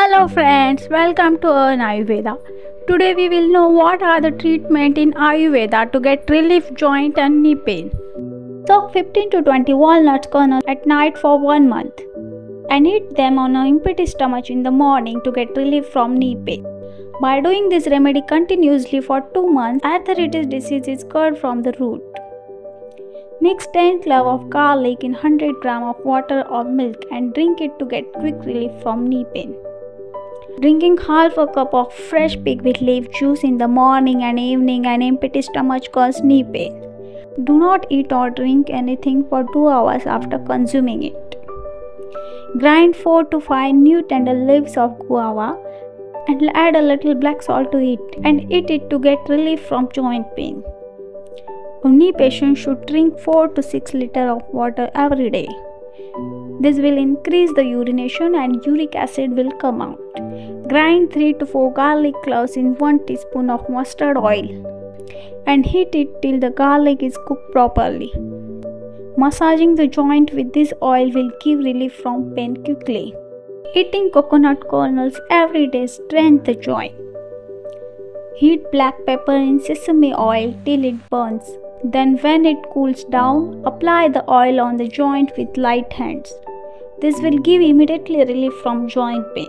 Hello friends, welcome to Ayurveda. Today we will know what are the treatment in Ayurveda to get relief joint and knee pain. Soak 15 to 20 walnut kernels at night for 1 month and eat them on an empty stomach in the morning to get relief from knee pain. By doing this remedy continuously for 2 months, arthritis disease is cured from the root. Mix 10 clove of garlic in 100 gram of water or milk and drink it to get quick relief from knee pain. Drinking half a cup of fresh pigweed leaf juice in the morning and evening and empty stomach causes knee pain. Do not eat or drink anything for 2 hours after consuming it. Grind 4 to 5 new tender leaves of guava and add a little black salt to it and eat it to get relief from joint pain. A knee patient should drink 4 to 6 liters of water every day. This will increase the urination and uric acid will come out. Grind 3 to 4 garlic cloves in 1 teaspoon of mustard oil and heat it till the garlic is cooked properly. Massaging the joint with this oil will give relief from pain quickly. Eating coconut kernels every day strengthens the joint. Heat black pepper in sesame oil till it burns. Then, when it cools down, apply the oil on the joint with light hands. This will give immediately relief from joint pain.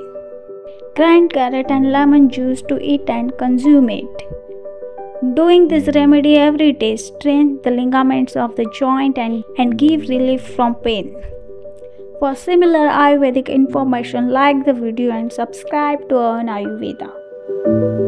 Grind carrot and lemon juice to eat and consume it. Doing this remedy every day strengthens the ligaments of the joint and, and give relief from pain. For similar Ayurvedic information, like the video and subscribe to Earn Ayurveda.